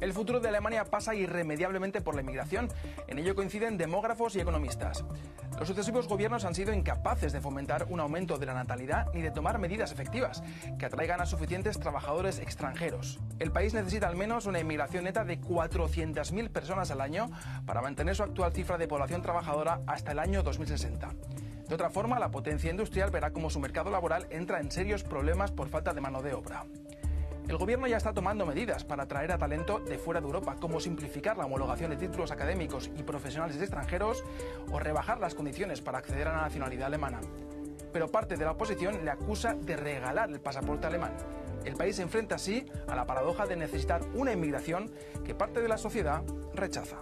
El futuro de Alemania pasa irremediablemente por la inmigración. En ello coinciden demógrafos y economistas. Los sucesivos gobiernos han sido incapaces de fomentar un aumento de la natalidad ni de tomar medidas efectivas que atraigan a suficientes trabajadores extranjeros. El país necesita al menos una inmigración neta de 400.000 personas al año para mantener su actual cifra de población trabajadora hasta el año 2060. De otra forma, la potencia industrial verá cómo su mercado laboral entra en serios problemas por falta de mano de obra. El gobierno ya está tomando medidas para atraer a talento de fuera de Europa, como simplificar la homologación de títulos académicos y profesionales extranjeros o rebajar las condiciones para acceder a la nacionalidad alemana. Pero parte de la oposición le acusa de regalar el pasaporte alemán. El país se enfrenta así a la paradoja de necesitar una inmigración que parte de la sociedad rechaza.